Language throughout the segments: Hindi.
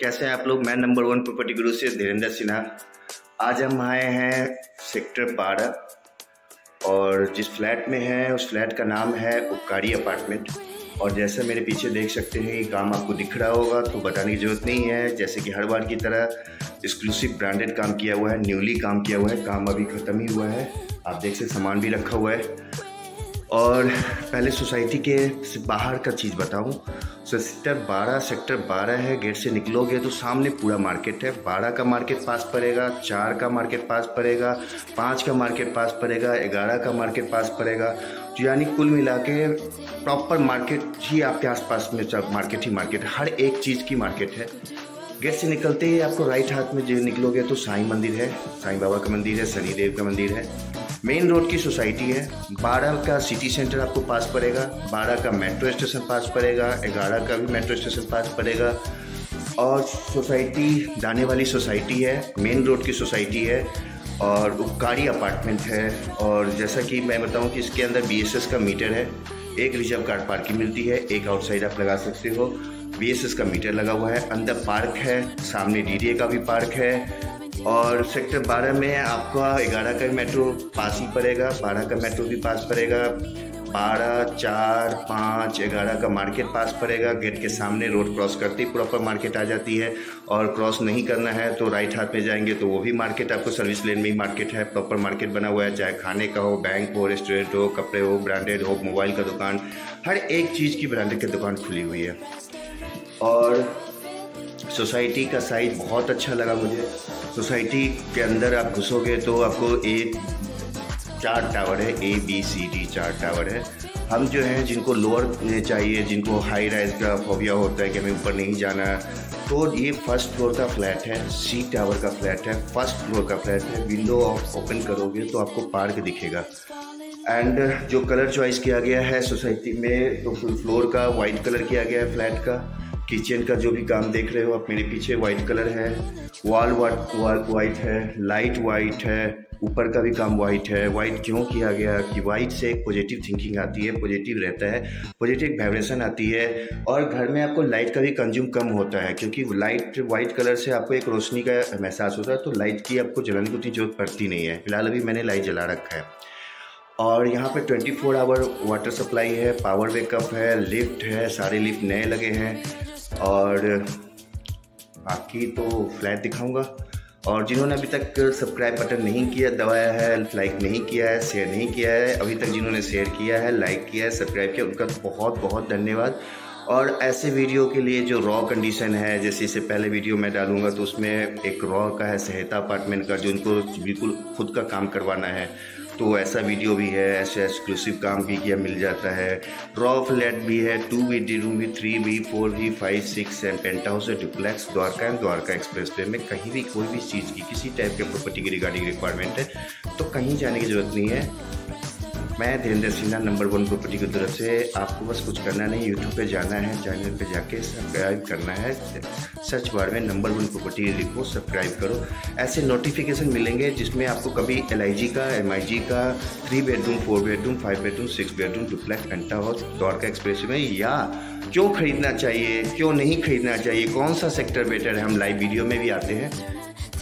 कैसे हैं आप लोग? मैं नंबर वन प्रॉपर्टी गुरु से धीरेन्द्र सिन्हा। आज हम आए हैं सेक्टर बारह और जिस फ्लैट में है, उस फ्लैट का नाम है उपकारी अपार्टमेंट और जैसे मेरे पीछे देख सकते हैं, ये काम आपको दिख रहा होगा तो बताने की ज़रूरत नहीं है। जैसे कि हर बार की तरह एक्सक्लूसिव ब्रांडेड काम किया हुआ है न्यूली काम किया हुआ है, काम अभी ख़त्म ही हुआ है। आप देख सकते सामान भी रखा हुआ है। और पहले सोसाइटी के बाहर का चीज़ बताऊँ सेक्टर 12 सेक्टर 12 है, गेट से निकलोगे तो सामने पूरा मार्केट है। 12 का मार्केट पास पड़ेगा, चार का मार्केट पास पड़ेगा, पाँच का मार्केट पास पड़ेगा, ग्यारह का मार्केट पास पड़ेगा। तो यानी कुल मिला के प्रॉपर मार्केट ही आपके आसपास में मार्केट ही मार्केट हर एक चीज़ की मार्केट है। गेट से निकलते ही आपको राइट हाथ में जो निकलोगे तो साईं मंदिर है, साईं बाबा का मंदिर है, शनिदेव का मंदिर है। मेन रोड की सोसाइटी है। बारह का सिटी सेंटर आपको पास पड़ेगा। बारह का मेट्रो स्टेशन पास पड़ेगा। ग्यारह का भी मेट्रो स्टेशन पास पड़ेगा। और सोसाइटी दाने वाली सोसाइटी है। मेन रोड की सोसाइटी है। और उपकारी अपार्टमेंट है। और जैसा कि मैं बताऊँ कि इसके अंदर बीएसएस का मीटर है। एक रिज़र्व कार पार्किंग मिलती है। एक आउटसाइड आप लगा सकते हो। बीएसएस का मीटर लगा हुआ है। अंदर पार्क है। सामने डीडीए का भी पार्क है। और सेक्टर 12 में आपका ग्यारह का मेट्रो पास ही पड़ेगा, बारह का मेट्रो भी पास पड़ेगा, बारह, चार, पाँच, ग्यारह का मार्केट पास पड़ेगा, गेट के सामने रोड क्रॉस करते ही प्रॉपर मार्केट आ जाती है और क्रॉस नहीं करना है तो राइट हाथ में जाएँगे तो वो भी मार्केट, आपको सर्विस लेन में ही मार्केट है, प्रॉपर मार्केट बना हुआ है, चाहे खाने का हो, बैंक हो, रेस्टोरेंट हो, कपड़े हो, ब्रांडेड हो, मोबाइल का दुकान, हर एक चीज़ की ब्रांडेड की दुकान खुली हुई है। और सोसाइटी का साइज़ बहुत अच्छा लगा मुझे। सोसाइटी के अंदर आप घुसोगे तो आपको एक चार टावर है ए बी सी डी चार टावर है। हम जो है, जिनको लोअर चाहिए, जिनको हाई राइज का फोबिया होता है कि हमें ऊपर नहीं जाना तो ये फ़र्स्ट फ्लोर का फ्लैट है सी टावर का फ्लैट है फ़र्स्ट फ्लोर का फ्लैट है। विंडो आप ओपन करोगे तो आपको पार्क दिखेगा। एंड जो कलर चॉइस किया गया है सोसाइटी में तो फुल फ्लोर का वाइट कलर किया गया है फ्लैट का। किचन का जो भी काम देख रहे हो, आप मेरे पीछे वाइट कलर है वॉल वाट वाइट है लाइट वाइट है, ऊपर का भी काम वाइट है। वाइट क्यों किया गया? कि वाइट से एक पॉजिटिव थिंकिंग आती है पॉजिटिव रहता है पॉजिटिव वाइब्रेशन आती है। और घर में आपको लाइट का भी कंज्यूम कम होता है, क्योंकि लाइट वाइट कलर से आपको एक रोशनी का एहसास होता है तो लाइट की आपको जलाने की उतनी ज़रूरत पड़ती नहीं है। फ़िलहाल अभी मैंने लाइट जला रखा है। और यहाँ पे 24 फोर आवर वाटर सप्लाई है पावर बैकअप है लिफ्ट है, सारे लिफ्ट नए लगे हैं। और बाकी तो फ्लैट दिखाऊँगा। और जिन्होंने अभी तक सब्सक्राइब बटन नहीं किया, दबाया है लाइक नहीं किया है शेयर नहीं किया है, अभी तक जिन्होंने शेयर किया है लाइक किया है सब्सक्राइब किया उनका बहुत बहुत धन्यवाद। और ऐसे वीडियो के लिए जो रॉ कंडीशन है, जैसे इससे पहले वीडियो मैं डालूँगा तो उसमें एक रॉ का है सहायता अपार्टमेंट का, जो उनको बिल्कुल खुद का काम करवाना है। तो ऐसा वीडियो भी है, ऐसे एक्सक्लूसिव काम भी किया, मिल जाता है। रॉ फ्लैट भी है टू बी डी रूम भी three B four B five six and penthouse duplex Dwarka and Dwarka expressway में कहीं भी कोई भी चीज़ की, किसी टाइप के प्रॉपर्टी की रिगार्डिंग रिक्वायरमेंट है तो कहीं जाने की ज़रूरत नहीं है। मैं Dhirendra Sinha number one property की तरफ़ से आपको बस कुछ करना नहीं यूट्यूब पे जाना है चैनल पे जाके सब्सक्राइब करना है। सर्च बार में नंबर वन प्रॉपर्टी लिखो सब्सक्राइब करो। ऐसे नोटिफिकेशन मिलेंगे जिसमें आपको कभी एलआईजी का एमआईजी का three bedroom four bedroom five bedroom six bedroom duplex penthouse Dwarka express में, या क्यों खरीदना चाहिए, क्यों नहीं खरीदना चाहिए, कौन सा सेक्टर बेटर है? हम लाइव वीडियो में भी आते हैं।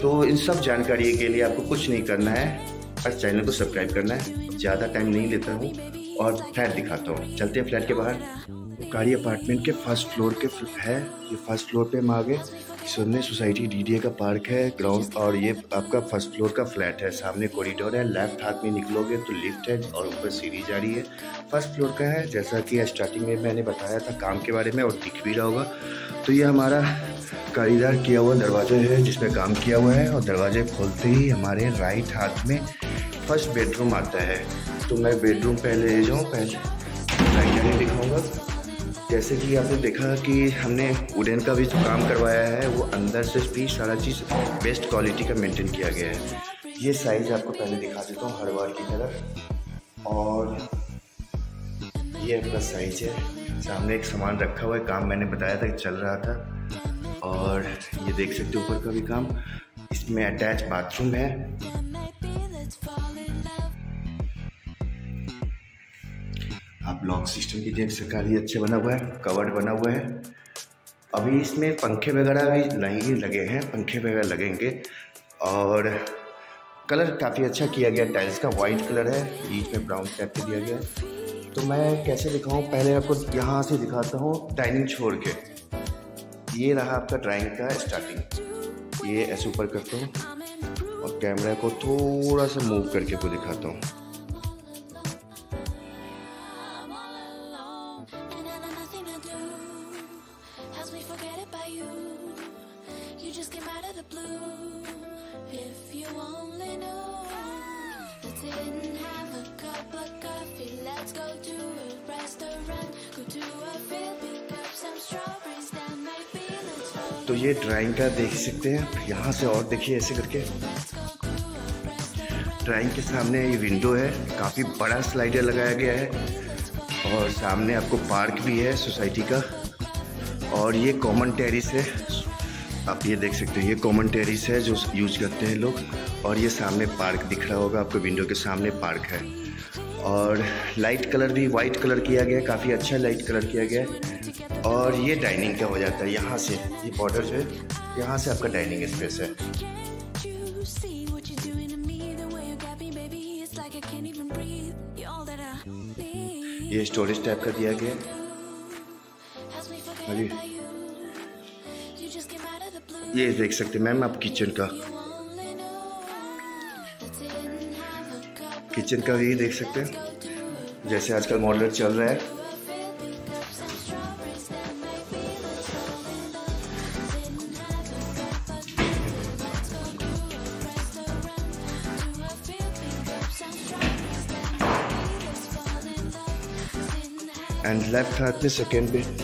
तो इन सब जानकारी के लिए आपको कुछ नहीं करना है। बस चैनल को सब्सक्राइब करना है। ज़्यादा टाइम नहीं लेता हूँ और फ्लैट दिखाता हूँ। चलते हैं फ्लैट के बाहर। गाड़ी अपार्टमेंट के फ़र्स्ट फ्लोर के है। ये फ़र्स्ट फ्लोर पे हम आ गए। सामने सोसाइटी डीडीए का पार्क है, ग्राउंड और ये आपका फ़र्स्ट फ्लोर का फ्लैट है। सामने कॉरिडोर है। लेफ़्ट हाथ में निकलोगे तो लिफ्ट है और ऊपर सीढ़ी जा रही है। फ़र्स्ट फ्लोर का है। जैसा कि स्टार्टिंग में मैंने बताया था काम के बारे में और दिख भी रहा होगा। तो ये हमारा कारीदार किया हुआ दरवाज़ा है जिसमें काम किया हुआ है और दरवाजे खोलते ही हमारे राइट हाथ में फ़र्स्ट बेडरूम आता है। तो मैं बेडरूम पहले ले जाऊँ, पहले नहीं दिखाऊँगा। जैसे कि आपने देखा कि हमने वुडन का भी जो काम करवाया है, वो अंदर से भी सारा चीज़ बेस्ट क्वालिटी का मेंटेन किया गया है। ये साइज़ आपको पहले दिखा देता हूँ, हर बार की तरह। और ये आपका साइज़ है। सामने एक सामान रखा हुआ है, काम मैंने बताया था चल रहा था। और ये देख सकते ऊपर का भी काम। इसमें अटैच बाथरूम है। आप लॉक सिस्टम की देख सकते ये अच्छे बना हुआ है कवर्ड बना हुआ है। अभी इसमें पंखे वगैरह भी नहीं लगे हैं, पंखे वगैरह लगेंगे। और कलर काफ़ी अच्छा किया गया टाइल्स का वाइट कलर है, बीच में ब्राउन टाइप के दिया गया। है तो मैं कैसे दिखाऊँ? पहले आपको यहाँ से दिखाता हूँ डाइनिंग छोड़ के। ये रहा आपका ड्राइंग का स्टार्टिंग ये ऐसे ऊपर करता हूँ और कैमरा को थोड़ा सा मूव करके को दिखाता हूँ। तो ये ड्राइंग का देख सकते हैं आप, यहाँ से और देखिए ऐसे करके। ड्राइंग के सामने ये विंडो है, काफ़ी बड़ा स्लाइडर लगाया गया है, और सामने आपको पार्क भी है सोसाइटी का। और ये कॉमन टेरिस है, आप ये देख सकते हैं, ये कॉमन टेरिस है जो यूज़ करते हैं लोग, और ये सामने पार्क दिख रहा होगा, आपको विंडो के सामने पार्क है। और लाइट कलर भी वाइट कलर किया गया, काफ़ी अच्छा लाइट कलर किया गया। और ये डाइनिंग का हो जाता है, यहाँ से, ये बॉर्डर जो है, यहाँ से आपका डाइनिंग स्पेस है। ये स्टोरेज टाइप का दिया गया। अभी ये देख सकते मैम आप किचन का। किचन का भी देख सकते हैं। जैसे आजकल मॉडल चल रहा है। And left at the second bit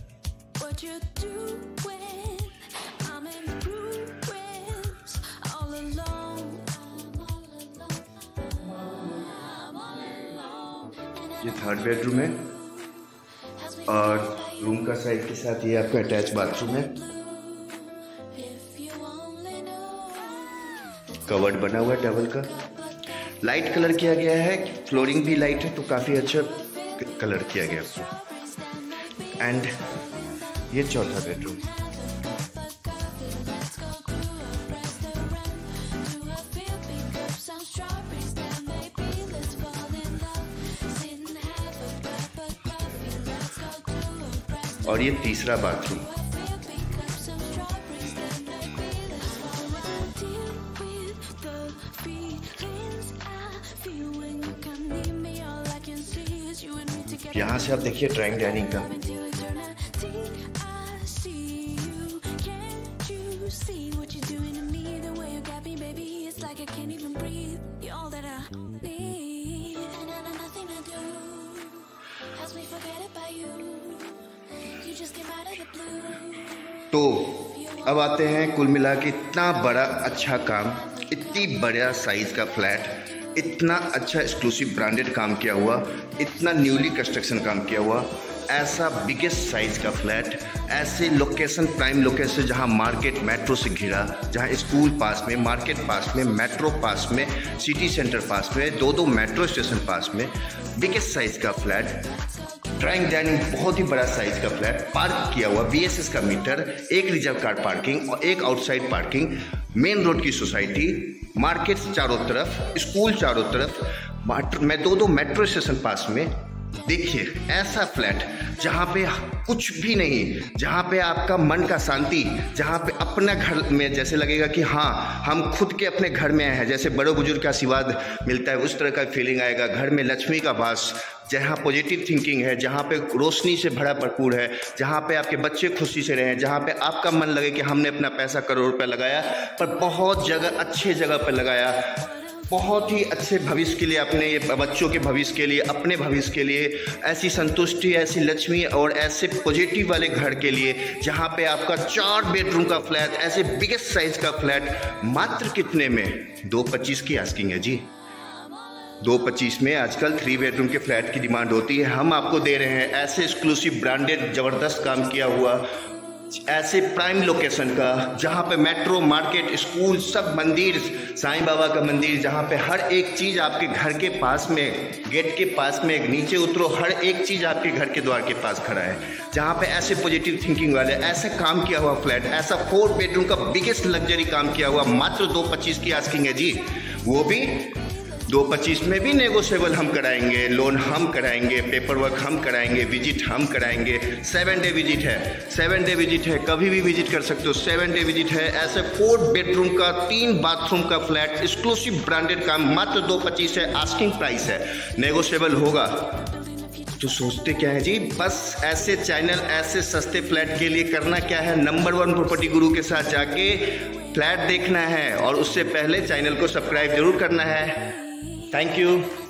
ये थर्ड बेडरूम है और रूम का साइड के साथ ये आपका अटैच बाथरूम है। कवर्ड बना हुआ है डबल का। लाइट कलर किया गया है फ्लोरिंग भी लाइट है तो काफ़ी अच्छा कलर किया गया आपको। एंड ये चौथा बेडरूम और ये तीसरा बाथरूम। यहाँ से आप देखिए ड्राइंग डाइनिंग का। तो अब आते हैं कुल मिला के इतना बड़ा अच्छा काम, इतनी बड़ा साइज़ का फ्लैट इतना अच्छा एक्सक्लूसिव ब्रांडेड काम किया हुआ, इतना न्यूली कंस्ट्रक्शन काम किया हुआ, ऐसा बिगेस्ट साइज़ का फ्लैट ऐसे लोकेशन प्राइम लोकेशन जहाँ मार्केट मेट्रो से घिरा, जहाँ स्कूल पास में मार्केट पास में मेट्रो पास में सिटी सेंटर पास में दो दो मेट्रो स्टेशन पास में बिगेस्ट साइज़ का फ्लैट ड्राइंग डाइनिंग बहुत ही बड़ा साइज़ का फ्लैट पार्क किया हुआ बीएसएस का मीटर एक रिज़र्व कार पार्किंग और एक आउटसाइड पार्किंग मेन रोड की सोसाइटी मार्केट चारों तरफ़ स्कूल चारों तरफ़ मैं दो दो मेट्रो स्टेशन पास में देखिए, ऐसा फ्लैट जहाँ पे कुछ भी नहीं, जहाँ पे आपका मन का शांति, जहाँ पे अपना घर में जैसे लगेगा कि हाँ हम खुद के अपने घर में आए हैं। जैसे बड़े बुज़ुर्ग का आशीर्वाद मिलता है, उस तरह का फीलिंग आएगा। घर में लक्ष्मी का वास, जहाँ पॉजिटिव थिंकिंग है, जहाँ पे रोशनी से भरा भरपूर है, जहाँ पे आपके बच्चे खुशी से रहें जहाँ पे आपका मन लगे कि हमने अपना पैसा करोड़ रुपया लगाया, पर बहुत जगह अच्छे जगह पर लगाया। बहुत ही अच्छे भविष्य के लिए, अपने बच्चों के भविष्य के लिए, अपने भविष्य के लिए, ऐसी संतुष्टि, ऐसी लक्ष्मी और ऐसे पॉजिटिव वाले घर के लिए, जहाँ पे आपका चार बेडरूम का फ्लैट ऐसे बिगेस्ट साइज़ का फ्लैट मात्र कितने में? दो पच्चीस की आस्किंग है जी। दो पच्चीस में आजकल थ्री बेडरूम के फ्लैट की डिमांड होती है। हम आपको दे रहे हैं ऐसे एक्सक्लूसिव ब्रांडेड ज़बरदस्त काम किया हुआ ऐसे प्राइम लोकेशन का, जहाँ पे मेट्रो मार्केट स्कूल सब मंदिर, साईं बाबा का मंदिर, जहाँ पे हर एक चीज़ आपके घर के पास में गेट के पास में, नीचे उतरो, हर एक चीज़ आपके घर के द्वार के पास खड़ा है। जहाँ पे ऐसे पॉजिटिव थिंकिंग वाले, ऐसे काम किया हुआ फ्लैट ऐसा फोर बेडरूम का बिगेस्ट लग्जरी काम किया हुआ, मात्र दो पच्चीस की आस्किंग है जी। वो भी दो पच्चीस में भी नेगोशिएबल हम कराएँगे लोन हम कराएँगे पेपर वर्क हम कराएँगे विज़िट हम कराएँगे। सेवन डे विज़िट है। सेवन डे विज़िट है, कभी भी विज़िट कर सकते हो। सेवन डे विज़िट है ऐसे फोर बेडरूम का, तीन बाथरूम का फ्लैट एक्सक्लूसिव ब्रांडेड का, मात्र दो पच्चीस है आस्किंग प्राइस है। नेगोशिएबल होगा। तो सोचते क्या है जी? बस ऐसे चैनल ऐसे सस्ते फ्लैट के लिए करना क्या है? नंबर वन प्रॉपर्टी गुरु के साथ जाके फ्लैट देखना है और उससे पहले चैनल को सब्सक्राइब ज़रूर करना है। Thank you.